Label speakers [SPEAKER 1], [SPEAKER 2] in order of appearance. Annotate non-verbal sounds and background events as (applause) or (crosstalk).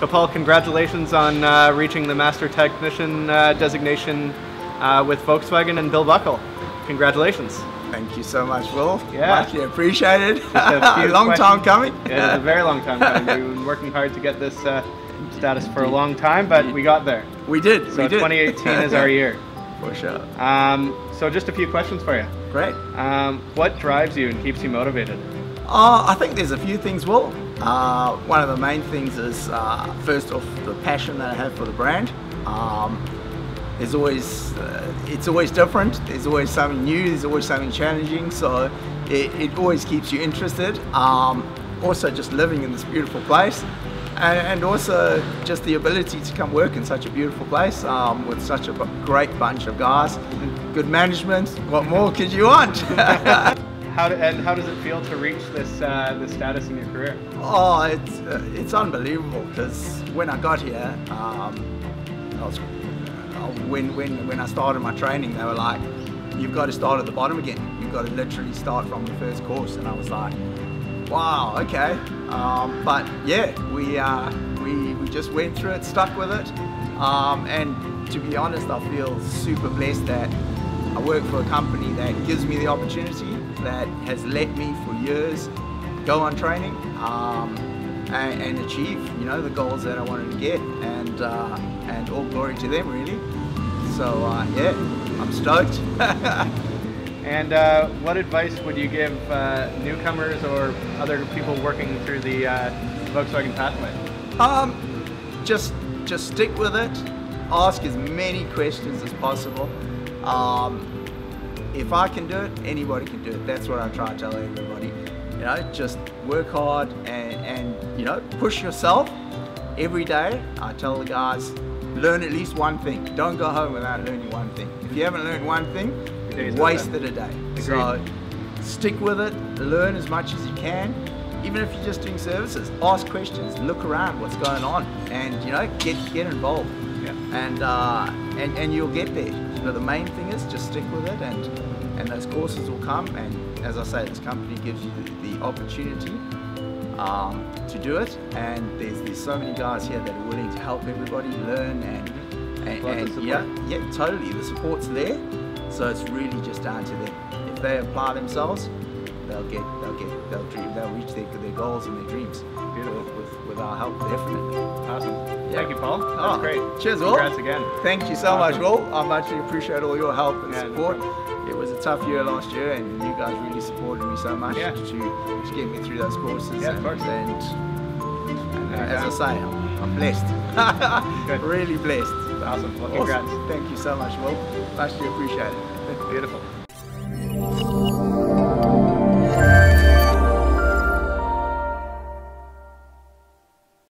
[SPEAKER 1] So Paul, congratulations on uh, reaching the Master Technician uh, designation uh, with Volkswagen and Bill Buckle. Congratulations.
[SPEAKER 2] Thank you so much, Will.
[SPEAKER 1] Yeah.
[SPEAKER 2] Muchly appreciated.
[SPEAKER 1] a (laughs)
[SPEAKER 2] a long
[SPEAKER 1] questions.
[SPEAKER 2] time coming.
[SPEAKER 1] Yeah, it's a very long time coming. We've been working hard to get this uh, status for a long time, but we got there.
[SPEAKER 2] We did.
[SPEAKER 1] So
[SPEAKER 2] we did.
[SPEAKER 1] 2018 is our (laughs) year.
[SPEAKER 2] For sure.
[SPEAKER 1] Um, so just a few questions for you.
[SPEAKER 2] Great.
[SPEAKER 1] Um, what drives you and keeps you motivated?
[SPEAKER 2] Uh, I think there's a few things, Will. Uh, one of the main things is uh, first off the passion that I have for the brand. Um, always, uh, it's always different. There's always something new. There's always something challenging. So it, it always keeps you interested. Um, also, just living in this beautiful place, and, and also just the ability to come work in such a beautiful place um, with such a great bunch of guys, good management. What more could you want? (laughs)
[SPEAKER 1] How do, and how does it feel to reach this uh, this status in your career?
[SPEAKER 2] Oh, it's uh, it's unbelievable because when I got here, um, I was, uh, when when when I started my training, they were like, "You've got to start at the bottom again. You've got to literally start from the first course." And I was like, "Wow, okay." Um, but yeah, we uh, we we just went through it, stuck with it, um, and to be honest, I feel super blessed that I work for a company that gives me the opportunity, that has let me for years go on training um, and, and achieve, you know, the goals that I wanted to get, and uh, and all glory to them, really. So uh, yeah, I'm stoked. (laughs)
[SPEAKER 1] And uh, what advice would you give uh, newcomers or other people working through the uh, Volkswagen pathway?
[SPEAKER 2] Um, just just stick with it. Ask as many questions as possible. Um, if I can do it, anybody can do it. That's what I try to tell everybody. You know, just work hard and, and you know, push yourself every day. I tell the guys, learn at least one thing. Don't go home without learning one thing. If you haven't learned one thing, you've wasted a day. So stick with it, learn as much as you can. Even if you're just doing services, ask questions, look around, what's going on, and you know, get get involved.
[SPEAKER 1] Yeah.
[SPEAKER 2] And uh, and and you'll get there. But the main thing is just stick with it, and and those courses will come. And as I say, this company gives you the, the opportunity um, to do it. And there's there's so many guys here that are willing to help everybody learn and and, and yeah, yeah, totally. The support's there, so it's really just down to them. If they apply themselves, they'll get, they'll get, they'll dream, they'll reach their, their goals and their dreams. With, with, with our help, definitely.
[SPEAKER 1] Awesome.
[SPEAKER 2] Yeah.
[SPEAKER 1] Thank you, Paul. That's
[SPEAKER 2] Oh, ah,
[SPEAKER 1] great.
[SPEAKER 2] cheers, Will.
[SPEAKER 1] Congrats again.
[SPEAKER 2] Thank you so much,
[SPEAKER 1] Awesome.
[SPEAKER 2] Will. I much appreciate all your help and
[SPEAKER 1] Yeah, no
[SPEAKER 2] support. it was a tough year last year, and you guys really supported me so much
[SPEAKER 1] Yeah.
[SPEAKER 2] to, to get me through those courses.
[SPEAKER 1] Yeah, of
[SPEAKER 2] and,
[SPEAKER 1] course.
[SPEAKER 2] and, and,
[SPEAKER 1] Yeah,
[SPEAKER 2] as. I say, I'm, I'm blessed. (laughs) Really blessed.
[SPEAKER 1] Awesome. Well,
[SPEAKER 2] Awesome.
[SPEAKER 1] congrats.
[SPEAKER 2] Thank you so much, Will. Much appreciate it.
[SPEAKER 1] Beautiful.